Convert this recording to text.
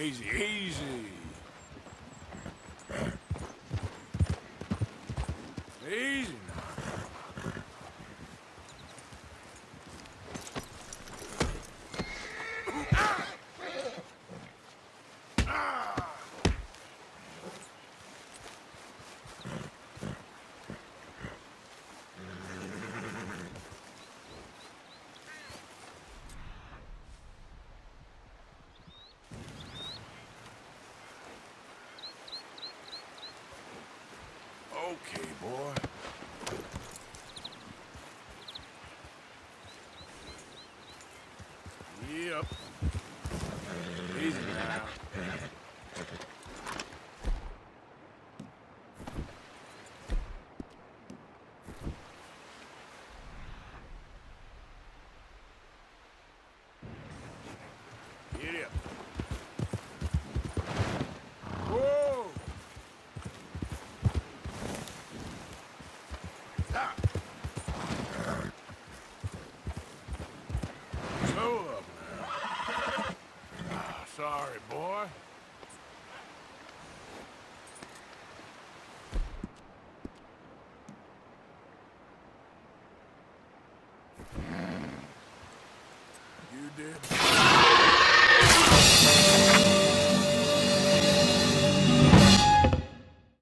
Easy, easy. Easy now. Okay, boy. Yep. Easy now. Get up. Sorry, boy. You did.